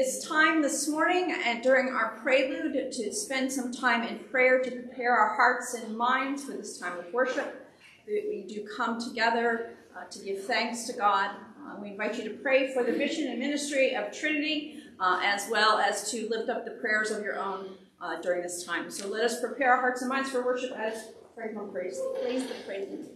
It's time this morning and during our prelude to spend some time in prayer to prepare our hearts and minds for this time of worship. We do come together uh, to give thanks to God. Uh, we invite you to pray for the mission and ministry of Trinity, uh, as well as to lift up the prayers of your own uh, during this time. So let us prepare our hearts and minds for worship as Frank praise. Please the praise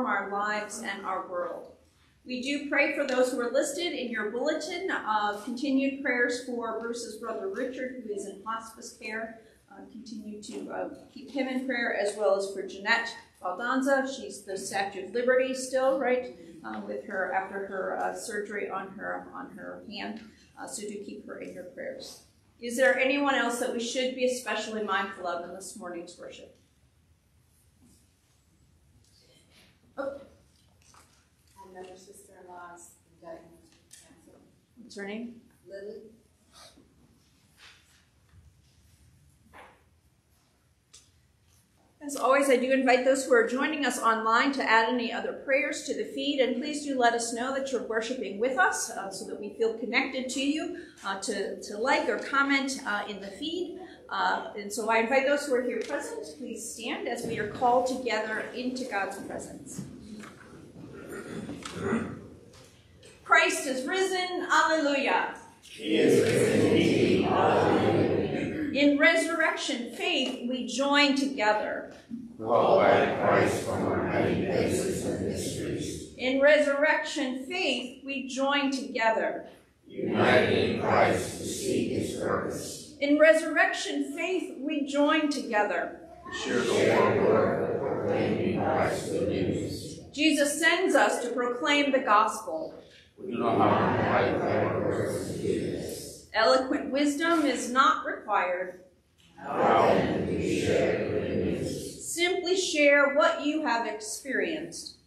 transform our lives and our world. We do pray for those who are listed in your bulletin of continued prayers for Bruce's brother Richard, who is in hospice care. Uh, continue to uh, keep him in prayer, as well as for Jeanette Baldanza. She's the Statue of Liberty still, right? uh, with her after her uh, surgery on her on her hand. Uh, so do keep her in your prayers. Is there anyone else that we should be especially mindful of in this morning's worship? Oh. Another sister-in-law's diagnosed with cancer. What's her name? Lily. As always, I do invite those who are joining us online to add any other prayers to the feed, and please do let us know that you're worshiping with us uh, so that we feel connected to you, uh, to, to like or comment uh, in the feed. Uh, and so I invite those who are here present, please stand as we are called together into God's presence. Christ is risen, alleluia. He is risen indeed, alleluia. In resurrection faith, we join together. Called by Christ from our many places and mysteries. In resurrection faith, we join together. United in Christ to seek his purpose. In resurrection faith, we join together. Share the word proclaiming Christ's good news. Jesus sends us to proclaim the gospel. We do not have to fight for words to do. Eloquent wisdom is not required. How do we share good news? Simply share what you have experienced.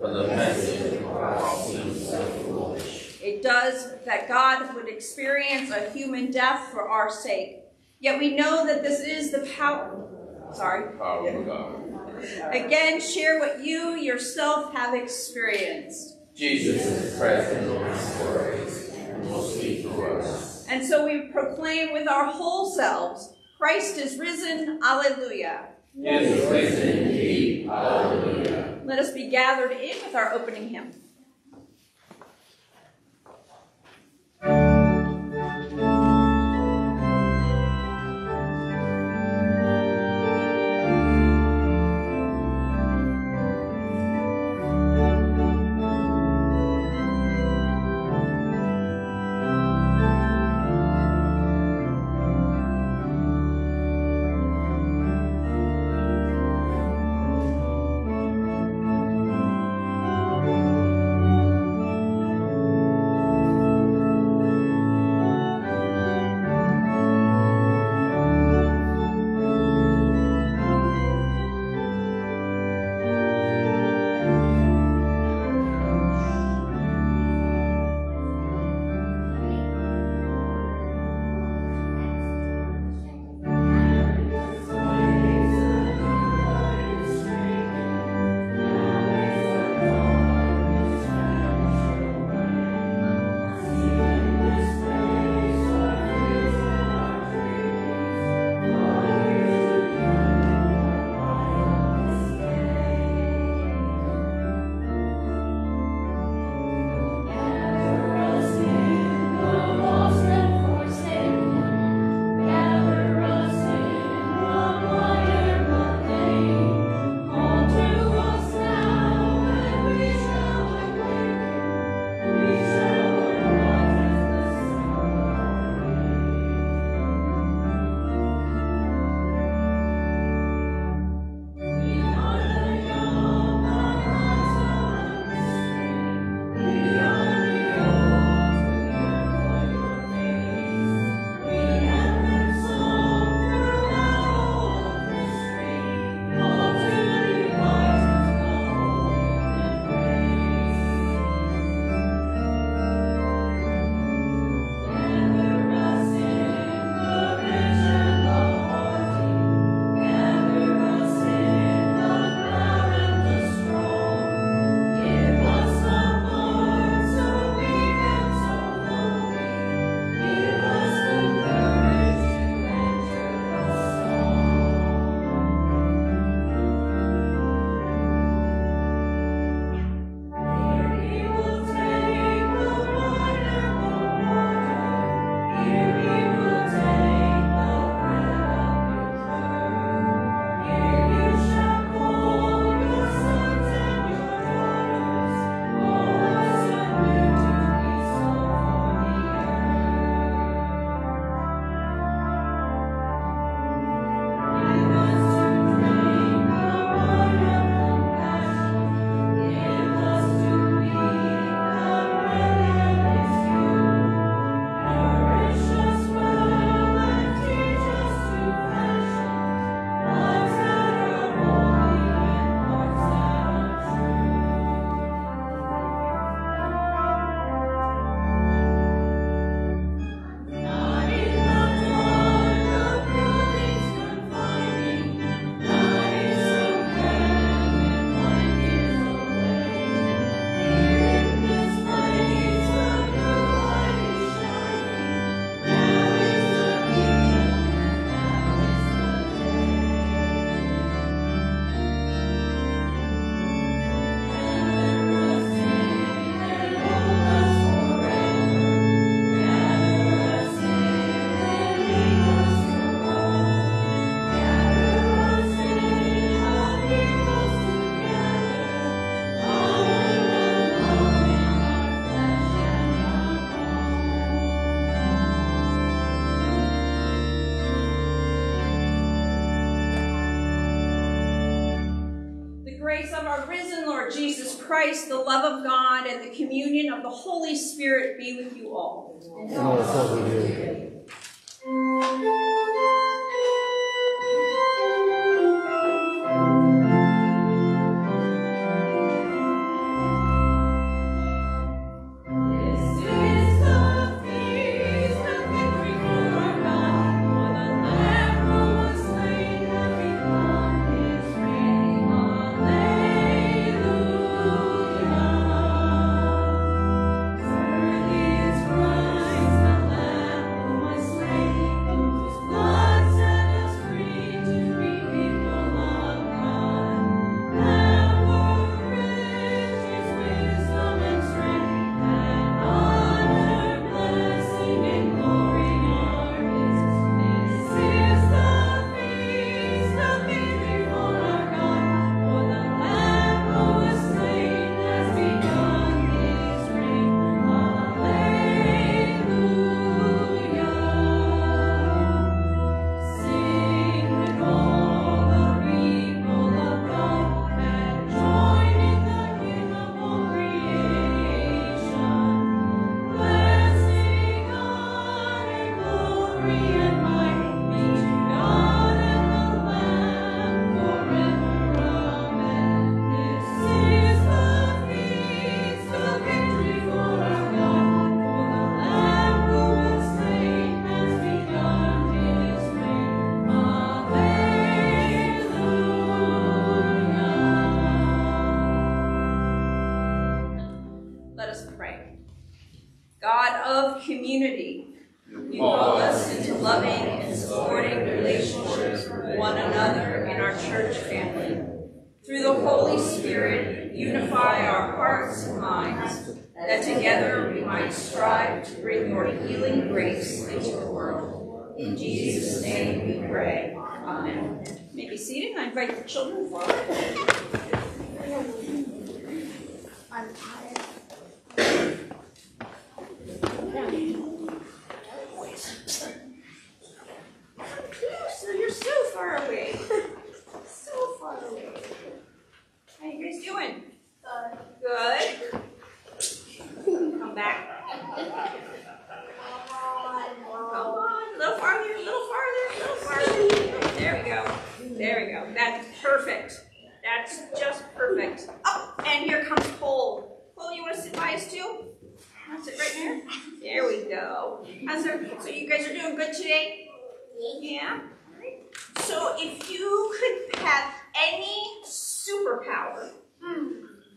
For the message of the cross seems so foolish. It does that God would experience a human death for our sake. Yet we know that this is the power. Sorry. Power of God. Again, share what you yourself have experienced. Jesus is present in and will speak through us. And so we proclaim with our whole selves Christ is risen, alleluia. He is risen indeed, alleluia. Let us be gathered in with our opening hymn. Love of so far away. So far away. How you guys doing? Good. Come back. Come on, a little farther, a little farther, a little farther. There we go. There we go. That's perfect. That's just perfect. Oh, and here comes Cole. Cole, you want to sit by us too? Want to sit right there? There we go. How's there, so you guys are doing good today? Yeah. So if you could have any superpower,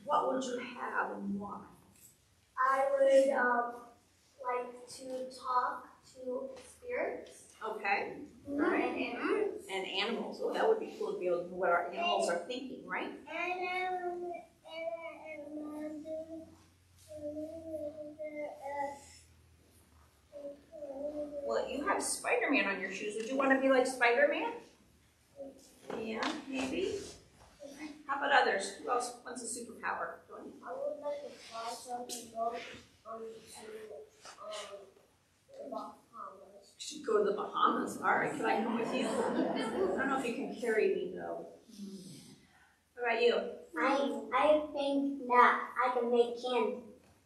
what would you have and why? I would um, like to talk to spirits Okay. and animals. And animals. Oh, that would be cool to be able to know what our animals are thinking, right? And um, and Well, you have Spider-Man on your shoes. Would you want to be like Spider-Man? Yeah, maybe. How about others? Who else wants a superpower? I would like to fly something go on to um, the Bahamas. should go to the Bahamas. All right, can I come with you? I don't know if you can carry me though. What about you? I I think that I can make candy.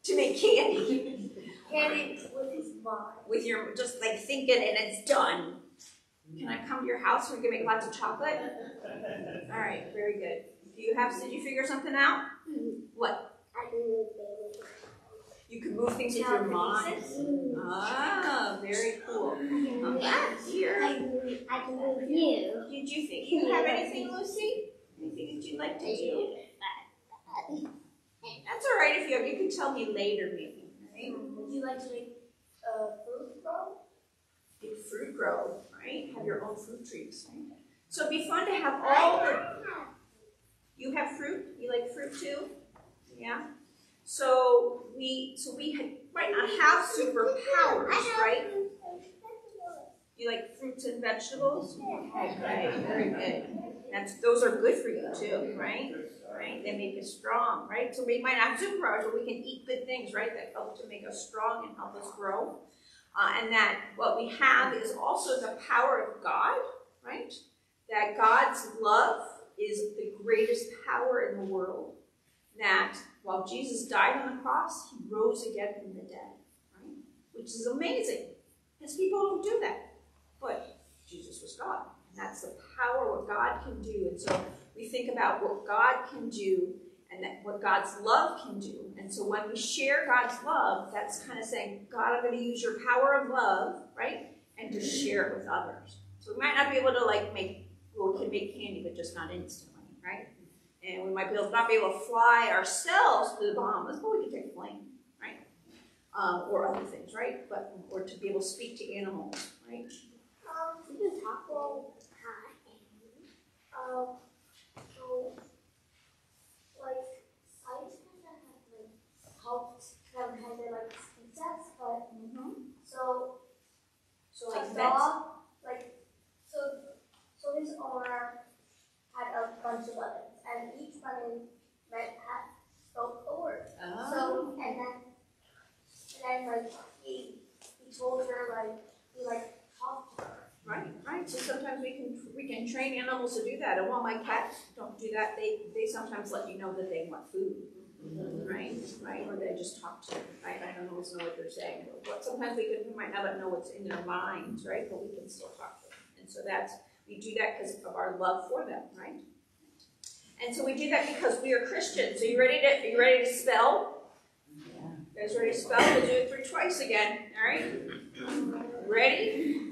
To make candy Candy with his mind. with your just like thinking and it's done. Can I come to your house where we can make lots of chocolate? All right, very good. Do you have? Did you figure something out? Mm-hmm. What? I can make. You can move things with your mind. Ah, very cool. Come back here. I can move you. Did you think you have anything, Lucy? Anything that you'd like to do? That's all right if you have. You can tell me later, maybe. Right? Would you like to make a fruit bowl? Big fruit grow, right? Have your own fruit trees, right? So it'd be fun to have all the. You have fruit. You like fruit too? Yeah. So we, so we might not have superpowers, right? You like fruits and vegetables? Okay, very good. That's, those are good for you too, right? Right, they make us strong, right? So we might not have superpowers, but we can eat good things, right, that help to make us strong and help us grow. Uh, and that what we have is also the power of God, right? That God's love is the greatest power in the world. That while Jesus died on the cross, he rose again from the dead, right? Which is amazing. Because people don't do that. But Jesus was God. And that's the power what God can do. And so we think about what God can do and that what God's love can do. And so when we share God's love, that's kind of saying, God, I'm going to use your power of love, right? And to share it with others. So we might not be able to like make, well, we can make candy, but just not instantly, right? And we might be able, not be able to fly ourselves to the Bahamas, but we can take a plane, right? Um, or other things, right? But or to be able to speak to animals, right? Um, we can taco hat. Um, so, like, science kind of have, like, helped them kind of, like, insects, but, so, So like vets. dog, like, so, so his owner had a bunch of lemons, and each lemon meant had spoke a word. Oh. So, and then, and then, like, he, he told her, like, he, like, talked to her. Right, right. So sometimes we can we can train animals to do that. And while my cats don't do that, they they sometimes let you know that they want food. Mm-hmm. Right, right, or they just talk to you, right? I don't always know what they're saying. But sometimes we can we might not know what's in their minds, right? But we can still talk to them. And so that's we do that because of our love for them, right? And so we do that because we are Christians. So you ready to are you ready to spell? You guys ready to spell? We'll do it through twice again. All right. Ready?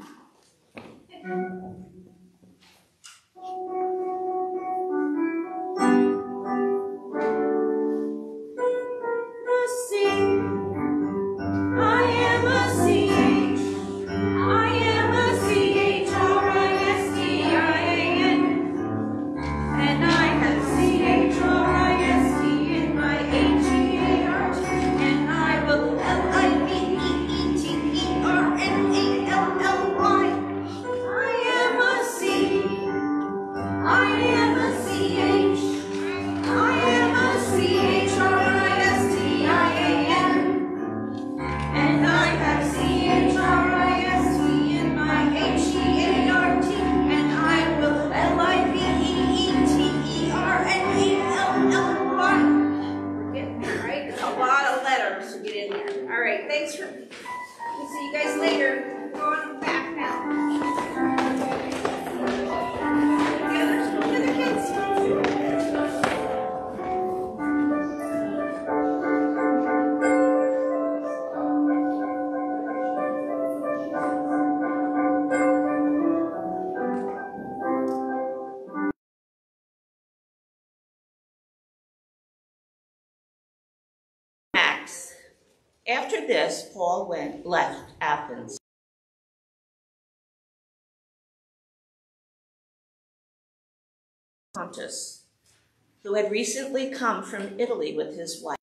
Who had recently come from Italy with his wife.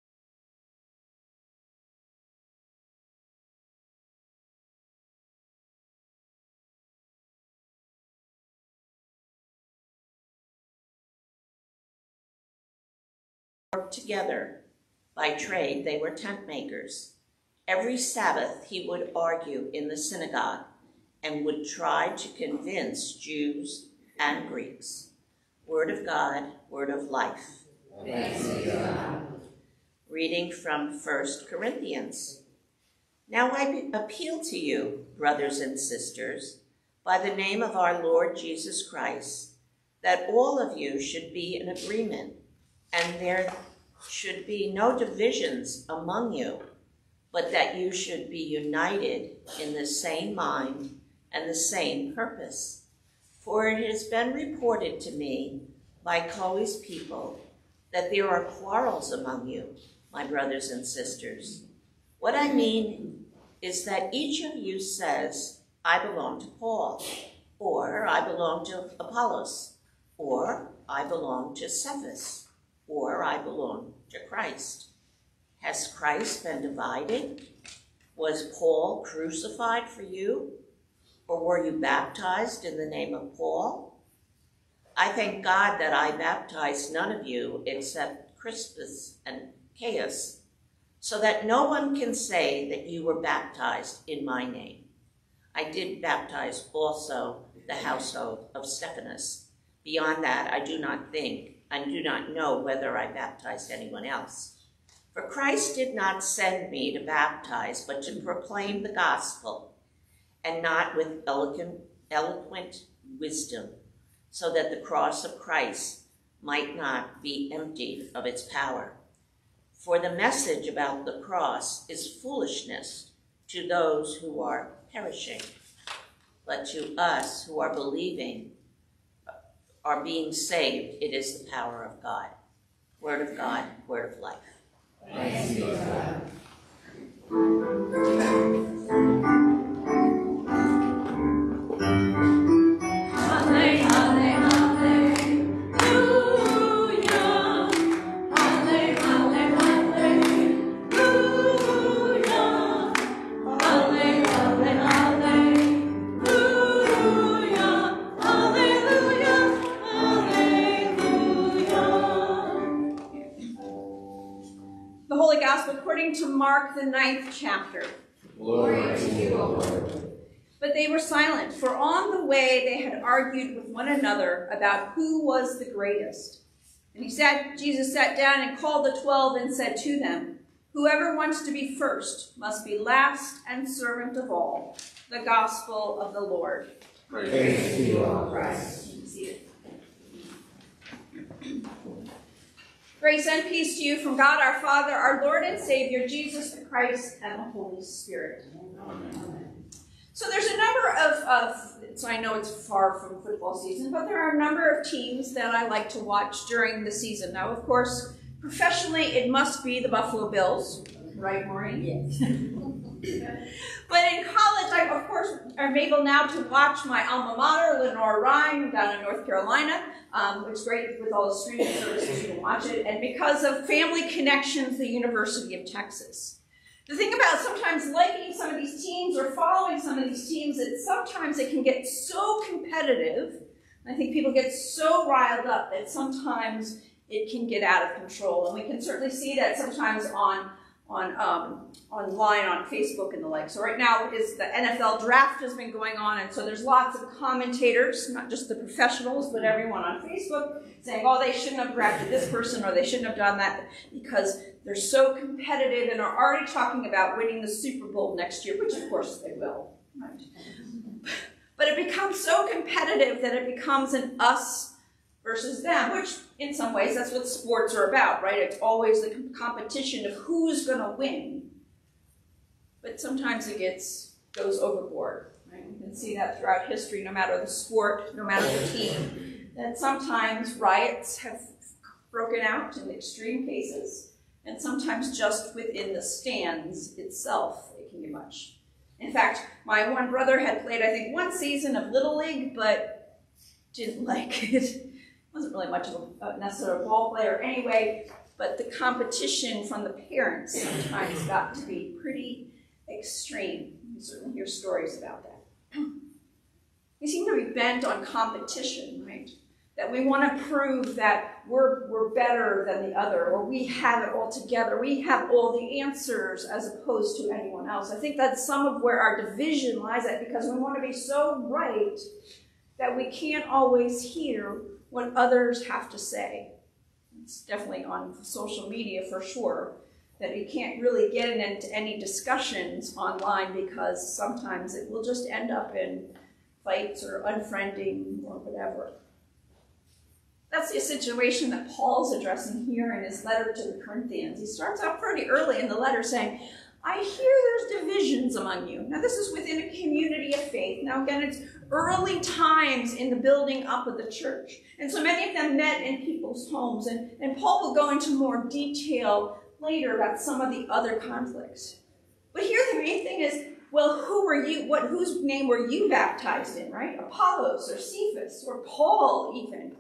Worked together by trade, they were tent makers. Every Sabbath, he would argue in the synagogue and would try to convince Jews and Greeks. Word of God, word of life. Reading from 1 Corinthians. Now I appeal to you, brothers and sisters, by the name of our Lord Jesus Christ, that all of you should be in agreement, and there should be no divisions among you, but that you should be united in the same mind and the same purpose. For it has been reported to me by Chloe's people that there are quarrels among you, my brothers and sisters. What I mean is that each of you says, I belong to Paul, or I belong to Apollos, or I belong to Cephas, or I belong to Christ. Has Christ been divided? Was Paul crucified for you? Or were you baptized in the name of Paul? I thank God that I baptized none of you except Crispus and Gaius, so that no one can say that you were baptized in my name. I did baptize also the household of Stephanas. Beyond that, I do not think and do not know whether I baptized anyone else. For Christ did not send me to baptize, but to proclaim the gospel, and not with eloquent, eloquent wisdom, so that the cross of Christ might not be emptied of its power. For the message about the cross is foolishness to those who are perishing, but to us who are believing, uh, are being saved, it is the power of God. Word of God, word of life. Thanks be The Holy Gospel according to Mark, the ninth chapter. Glory to you, O Lord. But they were silent, for on the way they had argued with one another about who was the greatest. And he said, Jesus sat down and called the twelve and said to them, Whoever wants to be first must be last and servant of all. The gospel of the Lord. Praise to you, O Christ. You can see it. Grace and peace to you from God our Father, our Lord and Savior, Jesus the Christ, and the Holy Spirit. So there's a number of, of, so I know it's far from football season, but there are a number of teams that I like to watch during the season. Now, of course, professionally, it must be the Buffalo Bills, right, Maureen? Yes. but in college, I, of course, am able now to watch my alma mater, Lenoir-Rhyne, down in North Carolina. Um, it's great with all the streaming services you can watch it. And because of family connections, the University of Texas. The thing about sometimes liking some of these teams or following some of these teams is sometimes it can get so competitive. I think people get so riled up that sometimes it can get out of control. And we can certainly see that sometimes on on um, online on Facebook and the like. So right now is the NFL draft has been going on, and so there's lots of commentators, not just the professionals, but everyone on Facebook saying, "Oh, they shouldn't have drafted this person, or they shouldn't have done that," because they're so competitive and are already talking about winning the Super Bowl next year, which of course they will. Right? But it becomes so competitive that it becomes an us versus them, which in some ways that's what sports are about, right? It's always the competition of who's going to win. But sometimes it gets goes overboard. Right? You can see that throughout history, no matter the sport, no matter the team, that sometimes riots have broken out in extreme cases, and sometimes just within the stands itself, it can be much. In fact, my one brother had played, I think, one season of Little League, but didn't like it wasn't really much of a uh, necessarily a ball player anyway, but the competition from the parents sometimes got to be pretty extreme. You certainly hear stories about that. We seem to be bent on competition, right? That we want to prove that we're, we're better than the other, or we have it all together. We have all the answers as opposed to anyone else. I think that's some of where our division lies at because we want to be so right that we can't always hear what others have to say. It's definitely on social media for sure that you can't really get into any discussions online because sometimes it will just end up in fights or unfriending or whatever. That's the situation that Paul's addressing here in his letter to the Corinthians. He starts out pretty early in the letter saying, I hear there's divisions among you. Now, this is within a community of faith. Now, again, it's early times in the building up of the church. And so many of them met in people's homes. And, and Paul will go into more detail later about some of the other conflicts. But here the main thing is, well, who were you, what, whose name were you baptized in, right? Apollos or Cephas or Paul even.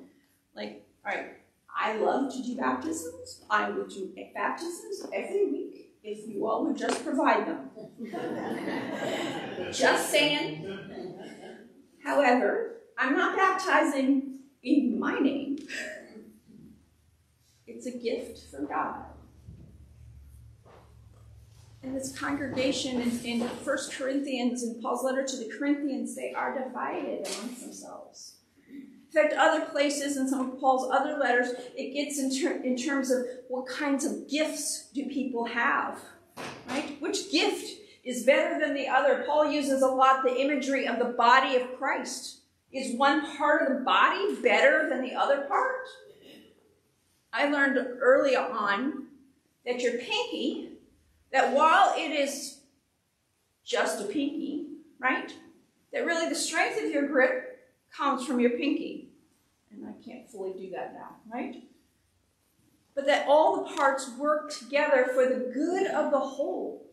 Like, all right, I love to do baptisms. I would do baptisms every week if you all would just provide them. just saying. However, I'm not baptizing in my name. It's a gift from God. And this congregation in, in 1 Corinthians, in Paul's letter to the Corinthians, they are divided amongst themselves. In fact, other places in some of Paul's other letters, it gets in, ter- in terms of what kinds of gifts do people have, right? Which gift is better than the other? Paul uses a lot the imagery of the body of Christ. Is one part of the body better than the other part? I learned early on that your pinky, that while it is just a pinky, right? That really the strength of your grip comes from your pinky. And I can't fully do that now, right? But that all the parts work together for the good of the whole.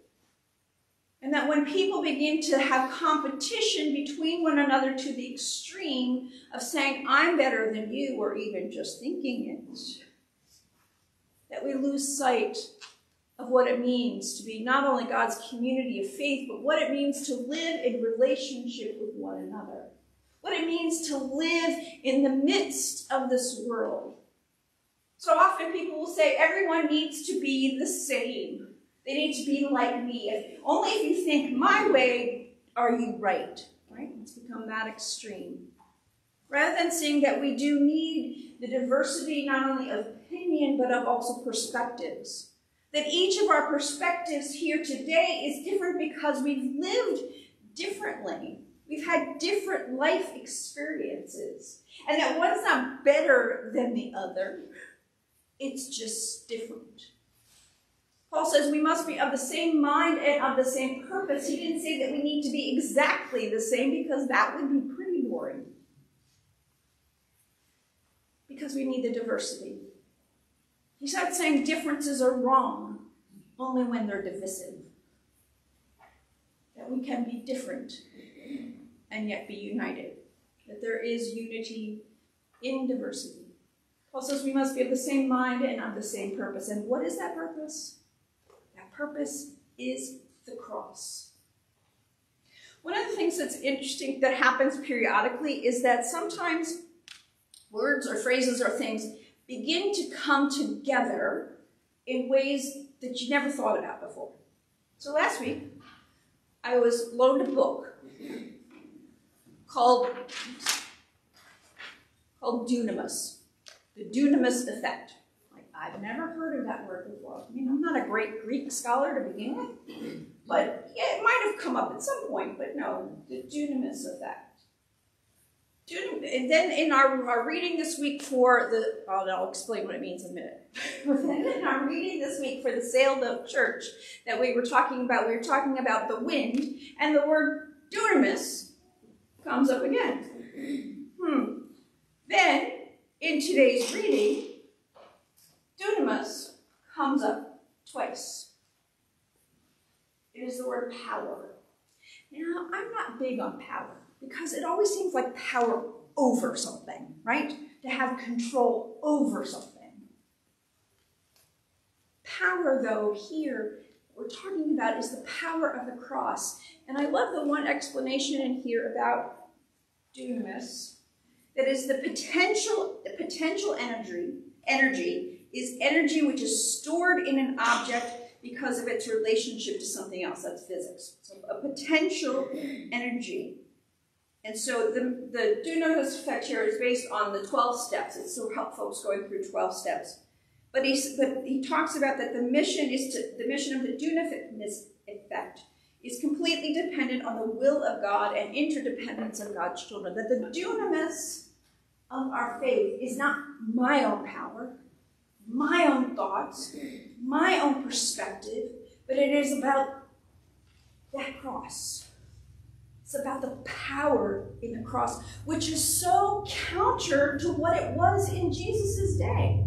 And that when people begin to have competition between one another to the extreme of saying, I'm better than you, or even just thinking it, that we lose sight of what it means to be not only God's community of faith, but what it means to live in relationship with one another. What it means to live in the midst of this world. So often people will say, everyone needs to be the same. They need to be like me. If, only if you think my way are you right. Right? It's become that extreme. Rather than seeing that we do need the diversity not only of opinion but of also perspectives. That each of our perspectives here today is different because we've lived differently. We've had different life experiences. And that one's not better than the other, it's just different. Paul says we must be of the same mind and of the same purpose. He didn't say that we need to be exactly the same because that would be pretty boring. Because we need the diversity. He's not saying differences are wrong, only when they're divisive. That we can be different and yet be united. That there is unity in diversity. Paul says we must be of the same mind and of the same purpose. And what is that purpose? Purpose is the cross. One of the things that's interesting that happens periodically is that sometimes words or phrases or things begin to come together in ways that you never thought about before. So last week, I was loaned a book called, called Dunamis, the Dunamis Effect. I've never heard of that word before. I mean, I'm not a great Greek scholar to begin with, but it might have come up at some point, but no, the dunamis effect. And then in our, our reading this week for the, oh, I'll explain what it means in a minute. in our reading this week for the sailed up church that we were talking about, we were talking about the wind, and the word dunamis comes up again. Hmm. Then, in today's reading, dunamis comes up twice. It is the word power. Now, I'm not big on power because it always seems like power over something, right? To have control over something. Power, though, here, we're talking about is the power of the cross. And I love the one explanation in here about dunamis that is the potential, the potential energy, energy is energy which is stored in an object because of its relationship to something else. That's physics. So a potential energy. And so the, the dunamis effect here is based on the 12 steps. It's to help folks going through 12 steps. But he, but he talks about that the mission is to the mission of the dunamis effect is completely dependent on the will of God and interdependence of God's children. That the dunamis of our faith is not my own power, my own thoughts, my own perspective, but it is about that cross. It's about the power in the cross, which is so counter to what it was in Jesus' day.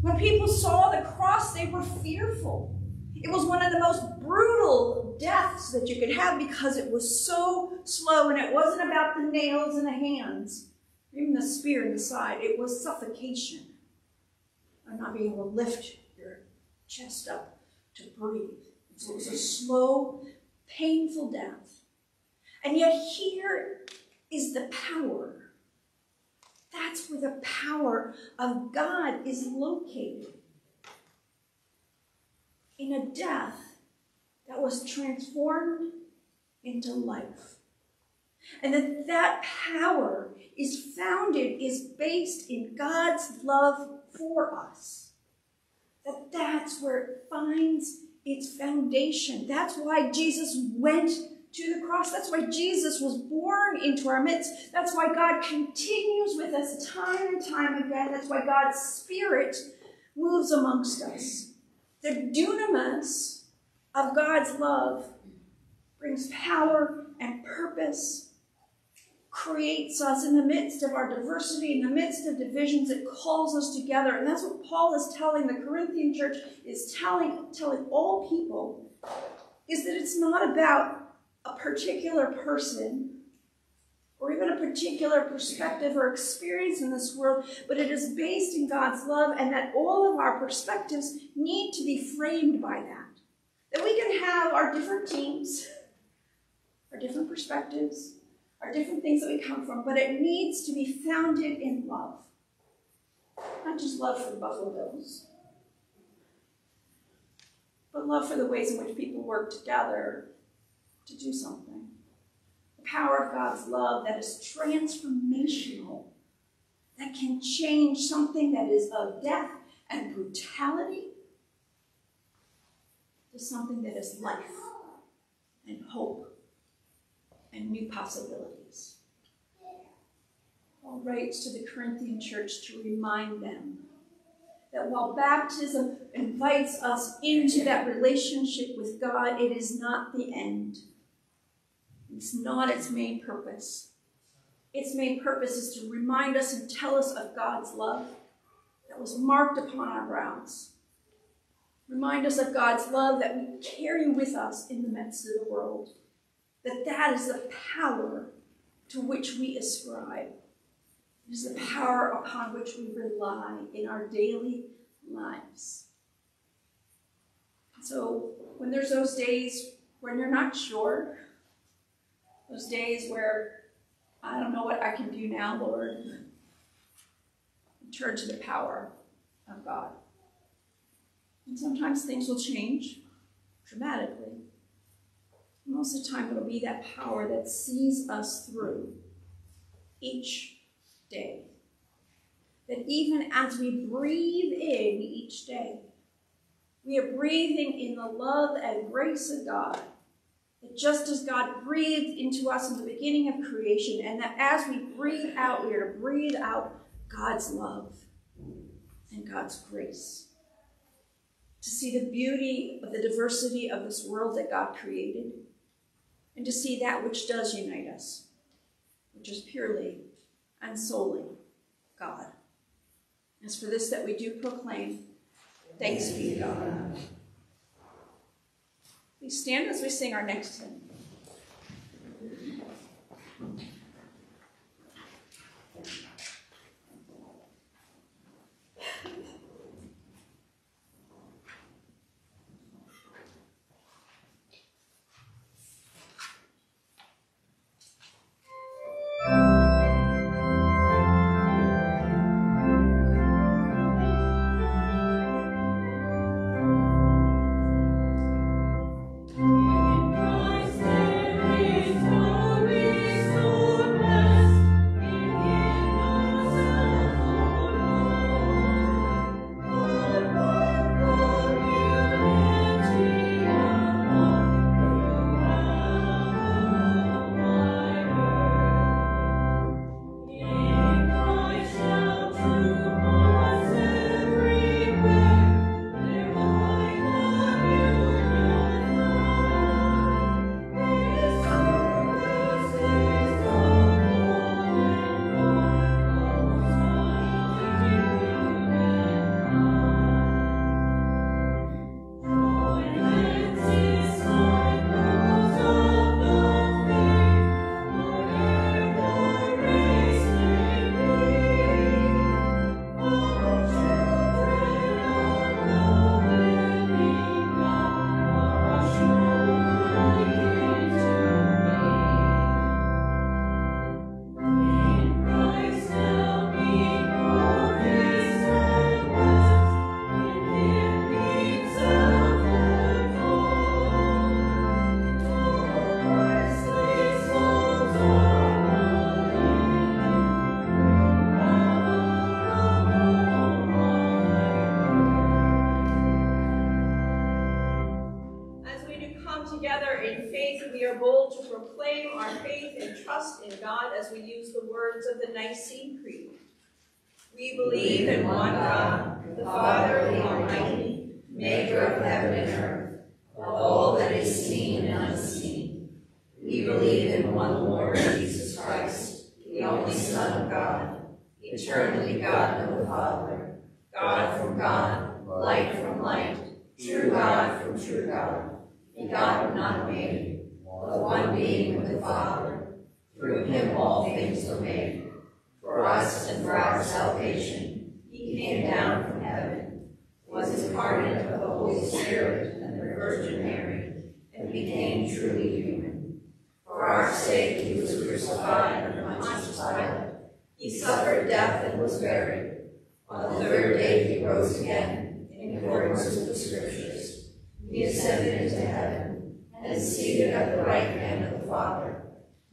When people saw the cross, they were fearful. It was one of the most brutal deaths that you could have because it was so slow and it wasn't about the nails in the hands, even the spear in the side. It was suffocation not being able to lift your chest up to breathe. So it was a slow, painful death. And yet here is the power. That's where the power of God is located. In a death that was transformed into life. And that that power is founded, is based in God's love for us. That that's where it finds its foundation. That's why Jesus went to the cross. That's why Jesus was born into our midst. That's why God continues with us time and time again. That's why God's Spirit moves amongst us. The dunamis of God's love brings power and purpose, creates us in the midst of our diversity, in the midst of divisions, it calls us together. And that's what Paul is telling the Corinthian church, is telling, telling all people, is that it's not about a particular person or even a particular perspective or experience in this world, but it is based in God's love, and that all of our perspectives need to be framed by that. That we can have our different teams, our different perspectives, our different things that we come from, but it needs to be founded in love. Not just love for the Buffalo Bills, but love for the ways in which people work together to do something. The power of God's love that is transformational, that can change something that is of death and brutality to something that is life and hope and new possibilities. Paul writes to the Corinthian church to remind them that while baptism invites us into that relationship with God, it is not the end. It's not its main purpose. Its main purpose is to remind us and tell us of God's love that was marked upon our brows. Remind us of God's love that we carry with us in the midst of the world. That that is the power to which we ascribe. It is the power upon which we rely in our daily lives. So when there's those days when you're not sure, those days where I don't know what I can do now, Lord. Turn to the power of God. And sometimes things will change dramatically. Most of the time, it'll be that power that sees us through each day. That even as we breathe in each day, we are breathing in the love and grace of God that just as God breathed into us in the beginning of creation, and that as we breathe out, we are to breathe out God's love and God's grace. To see the beauty of the diversity of this world that God created, and to see that which does unite us, which is purely and solely God. As for this that we do proclaim, thanks be to God. Please stand as we sing our next hymn. Nicene Creed. We believe in one God, the Father, the Almighty, maker of heaven and earth, of all that is seen and unseen. We believe in one Lord Jesus Christ, the only Son of God, eternally God of the Father, God from God, light from light, true God from true God, begotten not made, the one being with the Father. Through him all things were made. For us and for our salvation, he came down from heaven, was incarnate of the Holy Spirit and the Virgin Mary, and became truly human. For our sake he was crucified under Pontius Pilate. He suffered death and was buried. On the third day he rose again, in accordance with the Scriptures. He ascended into heaven, and is seated at the right hand of the Father.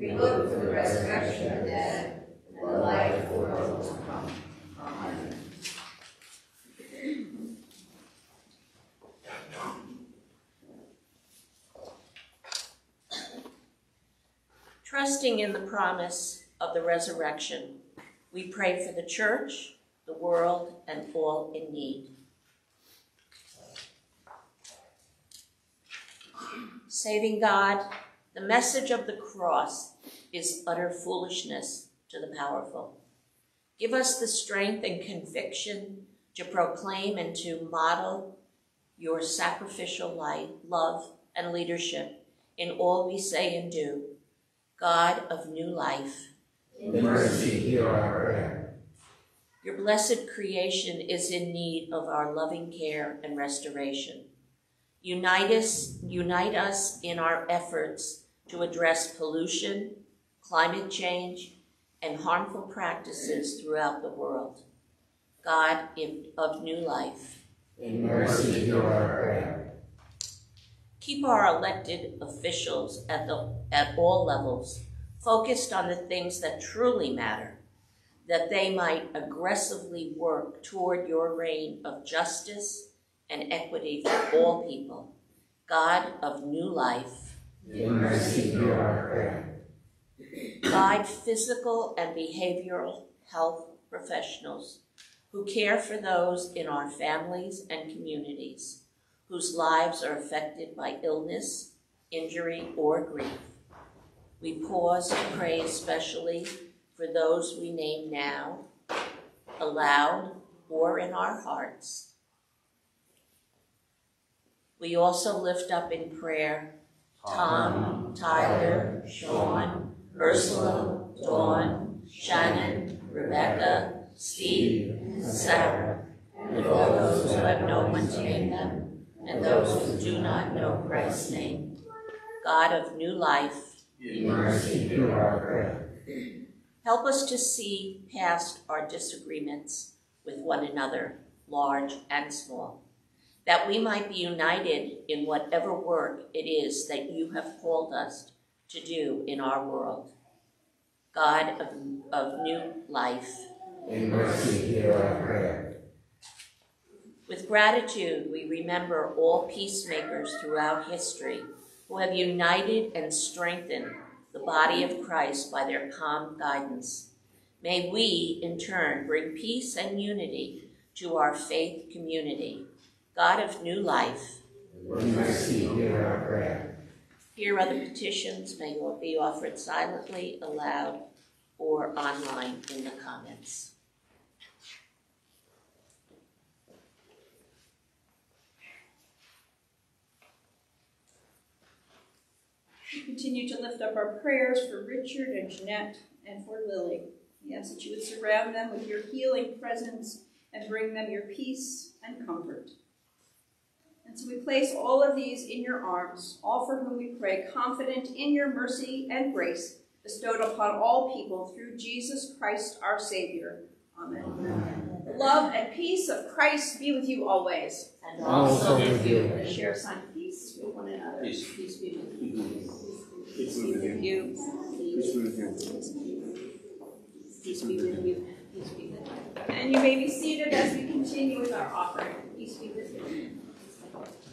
We look for the resurrection of the dead and the life of the world to come. Amen. Trusting in the promise of the resurrection, we pray for the church, the world, and all in need. Saving God, the message of the cross is utter foolishness to the powerful. Give us the strength and conviction to proclaim and to model your sacrificial life, love, and leadership in all we say and do. God of new life, In mercy, hear our prayer. your blessed creation is in need of our loving care and restoration. Unite us, unite us in our efforts to address pollution, climate change, and harmful practices throughout the world. God of new life, In mercy, hear our prayer. keep our elected officials at, the, at all levels focused on the things that truly matter, that they might aggressively work toward your reign of justice and equity for all people. God of new life, In mercy, hear our prayer. guide physical and behavioral health professionals who care for those in our families and communities whose lives are affected by illness, injury, or grief. We pause to pray especially for those we name now, aloud, or in our hearts. We also lift up in prayer Tom, Tyler, Sean, Ursula, Dawn, Shannon, Rebecca, Steve, Sarah, and all those who have no one to name them, and those who do not know Christ's name. God of new life, In mercy, hear our prayer. help us to see past our disagreements with one another, large and small, that we might be united in whatever work it is that you have called us to do in our world. God of, of new life, In mercy, hear our prayer. with gratitude we remember all peacemakers throughout history who have united and strengthened the body of Christ by their calm guidance. May we, in turn, bring peace and unity to our faith community. God of new life, In mercy, hear our prayer. Here other petitions may be offered silently, aloud, or online in the comments. We continue to lift up our prayers for Richard and Jeanette and for Lily. We ask that you would surround them with your healing presence and bring them your peace and comfort. And so we place all of these in your arms, all for whom we pray, confident in your mercy and grace bestowed upon all people through Jesus Christ our Savior. Amen. Amen. The love and peace of Christ be with you always. And Also with you. Share a sign of peace with one another. Peace. Peace be with you. Peace be with you. Peace be with you. Peace be with you. Peace be with you. And you may be seated as we continue with our offering. Peace be with you. Each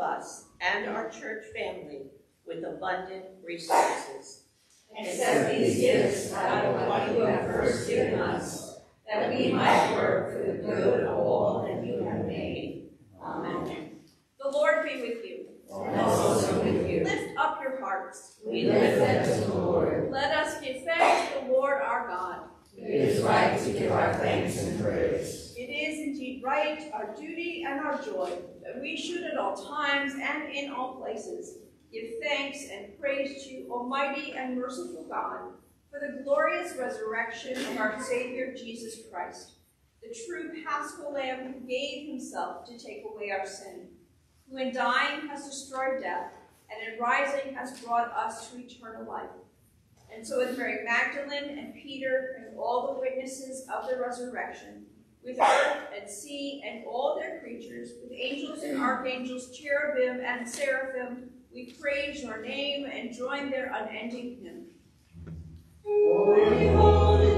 us and our church family with abundant resources. Accept these gifts out of what you have first given us, that we might work for the good of all that you have made. Amen. The Lord be with you. And also with you. Lift up your hearts. We lift them to the Lord. Let us give thanks to the Lord our God. It is right to give our thanks and praise. It is indeed right, our duty and our joy, that we should at all times and in all places give thanks and praise to Almighty and merciful God, for the glorious resurrection of our Savior Jesus Christ, the true paschal Lamb who gave himself to take away our sin, who in dying has destroyed death, and in rising has brought us to eternal life. And so with Mary Magdalene and Peter and all the witnesses of the resurrection, with earth and sea and all their creatures, with angels and archangels, cherubim and seraphim, we praise your name and join their unending hymn. Holy, holy,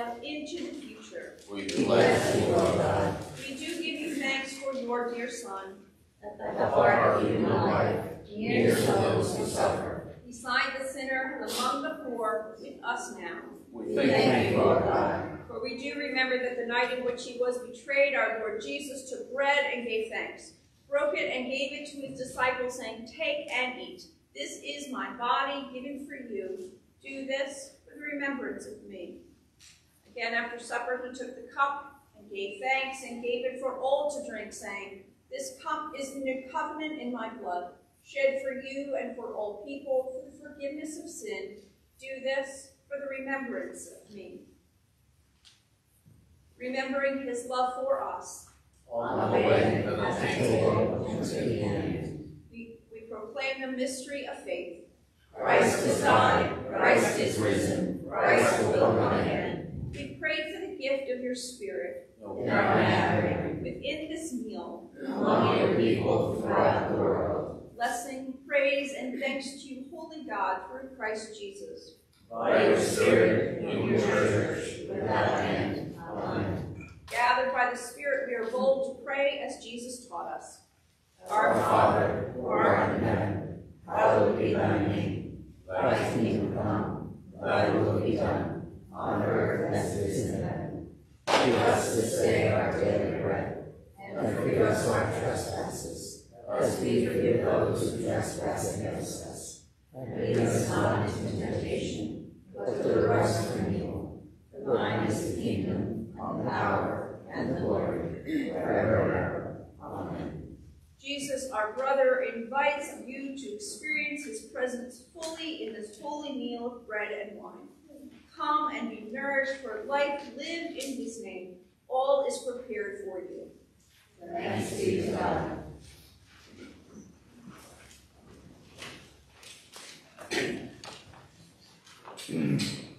exile, into the future. we bless you, O God. We do give you thanks for your dear Son. The heart of human life, near to those who suffer. Beside the sinner and among the poor, with us now. We thank you, O God. For we do remember that the night in which he was betrayed, our Lord Jesus took bread and gave thanks, broke it and gave it to his disciples, saying, Take and eat. This is my body given for you. Do this for the remembrance of me. Again, after supper, he took the cup and gave thanks and gave it for all to drink, saying, This cup is the new covenant in my blood, shed for you and for all people for the forgiveness of sin. Do this for the remembrance of me remembering his love for us. On the way to the and the end. We, we proclaim the mystery of faith. Christ is died, Christ is risen, Christ will come again. We pray for the gift of your Spirit In our within this meal. among your people throughout the world. Blessing, praise, and thanks to you, Holy God, through Christ Jesus. By your Spirit, in your church, without end. Amen. Gathered by the Spirit, we are bold to pray as Jesus taught us. Our Father, who art in heaven, hallowed be thy name. Thy kingdom come, thy will be done, on earth as it is in heaven. Give us this day our daily bread, and forgive us our trespasses, as we forgive those who trespass against us. And lead us not into temptation, but deliver us from evil. For thine is the kingdom, and the power, and the glory, forever and ever. Amen. Jesus, our brother, invites you to experience his presence fully in this holy meal of bread and wine. Come and be nourished, for life lived in his name, all is prepared for you. Thanks be to God. Mm-hmm.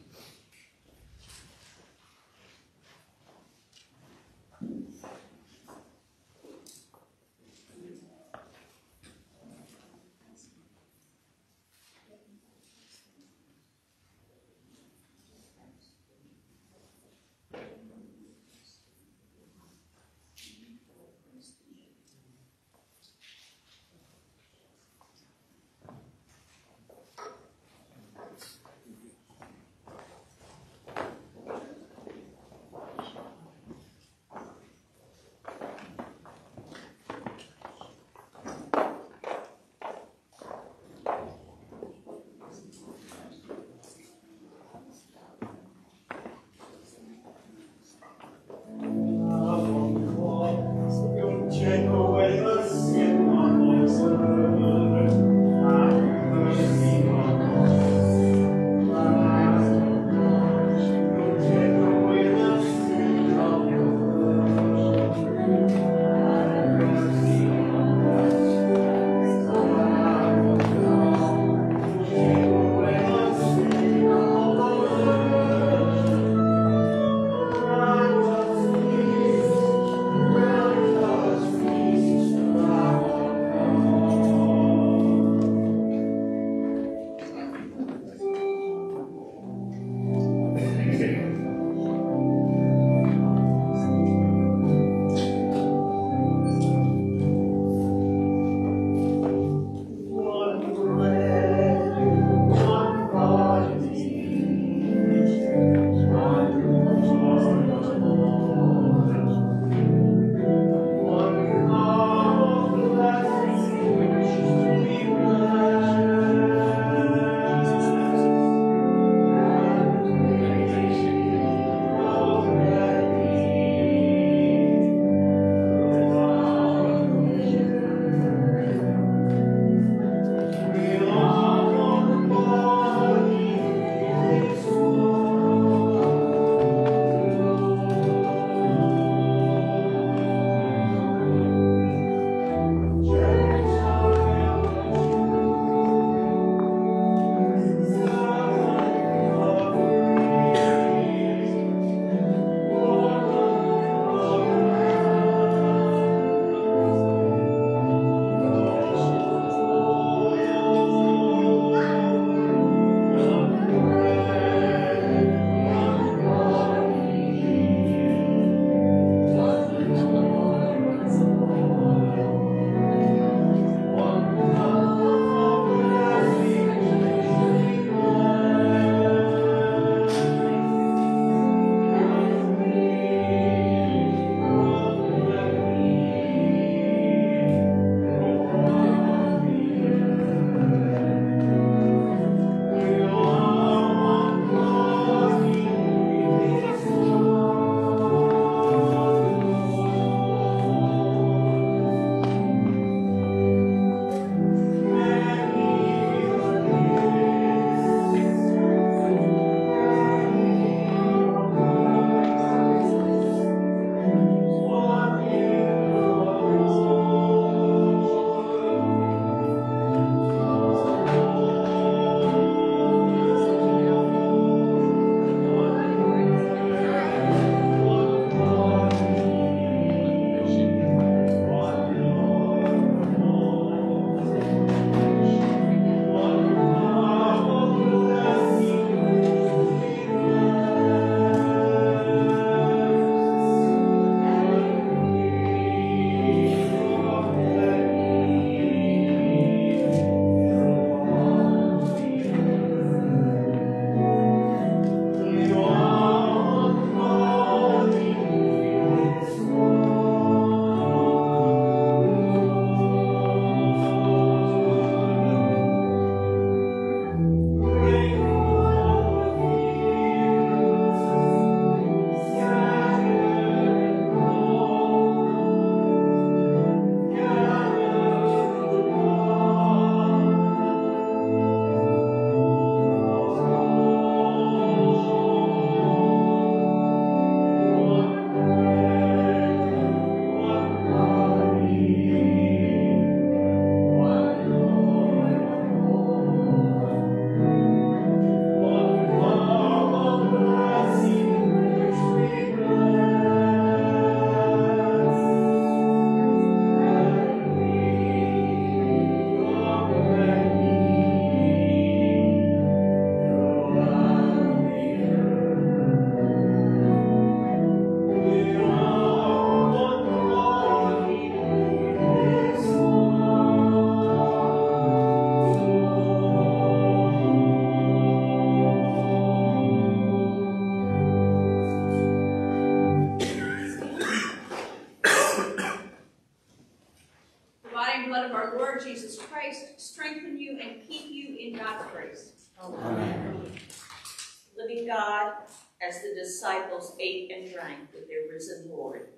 disciples ate and drank with their risen Lord.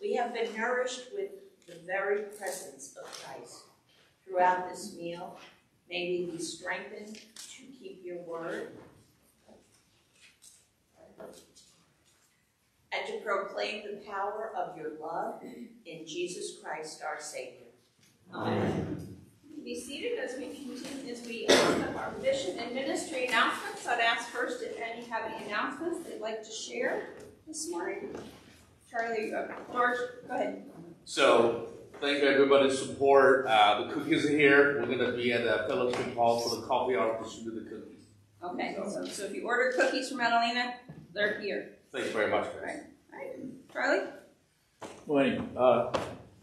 We have been nourished with the very presence of Christ. Throughout this meal, may we be strengthened to keep your word and to proclaim the power of your love in Jesus Christ our Savior. Amen. Be seated as we continue, as we open up our mission and ministry announcements. I'd ask first if any have any announcements they'd like to share this morning. Charlie, uh, George, go ahead. So, thank you everybody's support. Uh, the cookies are here. We're gonna be at the fellowship hall for the coffee hour to distribute the cookies. Okay, so, so if you order cookies from Adelina, they're here. Thank you very much, guys. Right. Right. Charlie? Morning. Uh,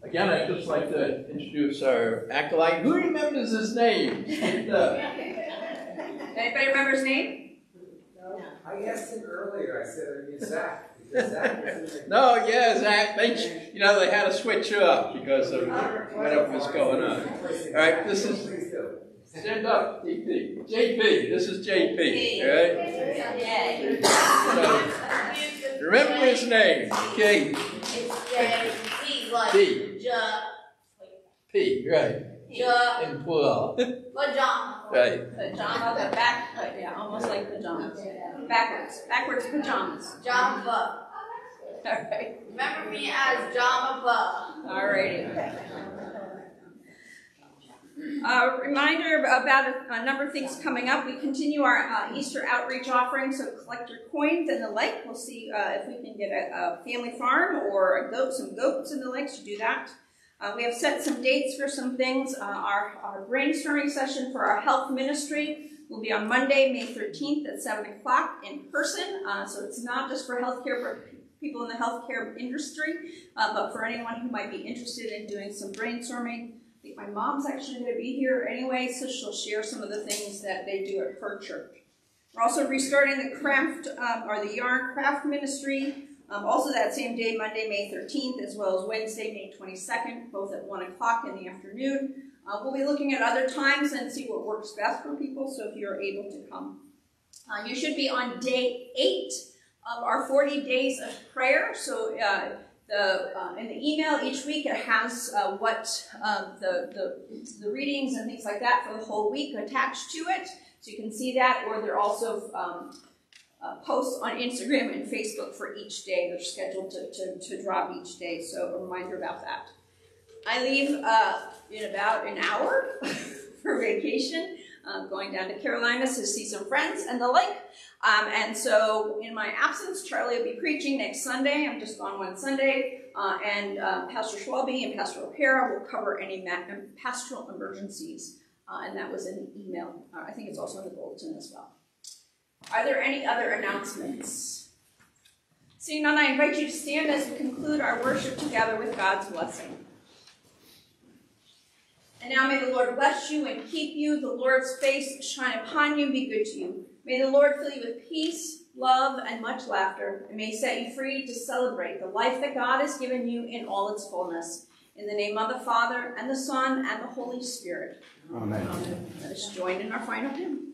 again, I'd just like to introduce our acolyte. Who remembers his name? Uh, Anybody remember his name? I asked him earlier, I said, are you Zach? Zach was in the. no, yeah, Zach. They, you know, they had to switch up because of whatever was going on. All right, this is stand up, JP. JP. This is JP. All right. So remember his name, okay? It's J P like P. J P. Right. J And pull. pajama. Right. Pajama, the back, yeah, almost like pajamas. Backwards, backwards pajamas. Jamba. All right. Remember me as Jamba. All righty. Uh, reminder about a, a number of things coming up. We continue our uh, Easter outreach offering, so collect your coins and the like. We'll see uh, if we can get a, a family farm or a goat, some goats and the like to do that. Uh, we have set some dates for some things. Uh, our, our brainstorming session for our health ministry will be on Monday, May 13th at 7 o'clock in person. Uh, so it's not just for healthcare, for people in the healthcare industry, uh, but for anyone who might be interested in doing some brainstorming. I think my mom's actually going to be here anyway, so she'll share some of the things that they do at her church. We're also restarting the craft um, or the yarn craft ministry. Um, also that same day, Monday, May 13th, as well as Wednesday, May 22nd, both at 1 o'clock in the afternoon. Uh, we'll be looking at other times and see what works best for people, so if you're able to come. Uh, you should be on day eight of our 40 days of prayer. So uh, the uh, in the email each week it has uh, what uh, the, the the readings and things like that for the whole week attached to it, so you can see that. Or they're also um, uh, posts on Instagram and Facebook for each day. They're scheduled to, to, to drop each day, so a reminder about that. I leave uh, in about an hour for vacation, uh, going down to Carolinas to see some friends and the like. Um, and so, in my absence, Charlie will be preaching next Sunday. I'm just on one Sunday. Uh, and uh, Pastor Schwalbe and Pastor O'Hara will cover any pastoral emergencies. Uh, and that was in the email. Uh, I think it's also in the bulletin as well. Are there any other announcements? Seeing none, I invite you to stand as we conclude our worship together with God's blessing. And now may the Lord bless you and keep you. The Lord's face shine upon you and be good to you. May the Lord fill you with peace, love, and much laughter, and may set you free to celebrate the life that God has given you in all its fullness. In the name of the Father, and the Son, and the Holy Spirit. Amen. Amen. Let us join in our final hymn.